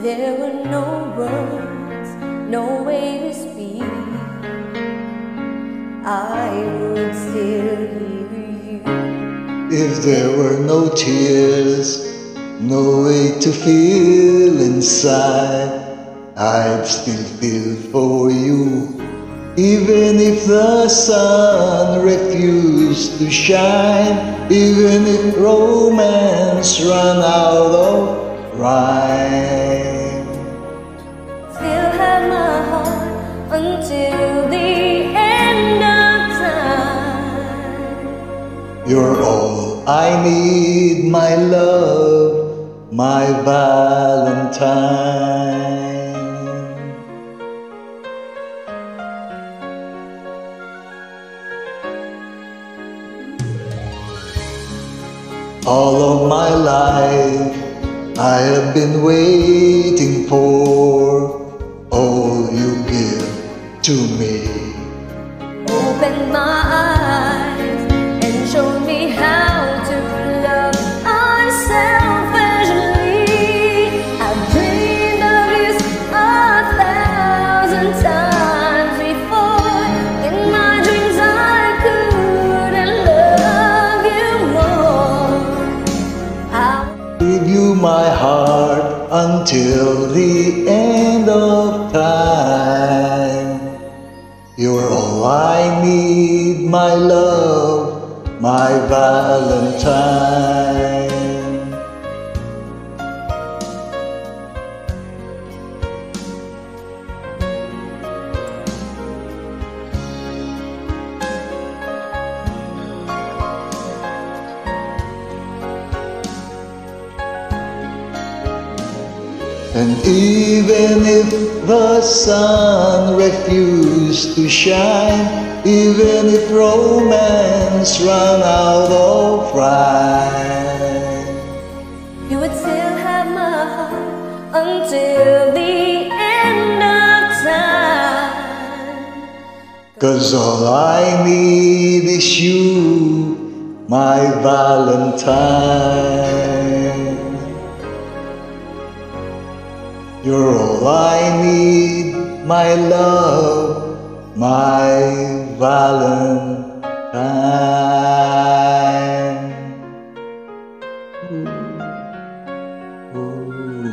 no words, no way to speak, I would still hear you. If there were no tears, no way to feel inside, I'd still feel for you. Even if the sun refused to shine, even if romance ran out of rhyme. You're all I need, my love, my Valentine. All of my life I have been waiting for to me. Open my eyes and show me how to love unselfishly. I've dreamed of this a thousand times before. In my dreams, I couldn't love you more. I'll Give you my heart until the end of. You're all I need, my love, my Valentine. And even if the sun refused to shine, even if romance ran out of rhyme, You would still have my heart until the end of time. cause all I need is you, my Valentine. You're all I need, my love, my Valentine. Ooh, ooh,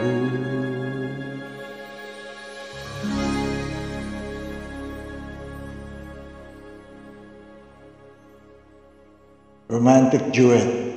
ooh. Romantic duet.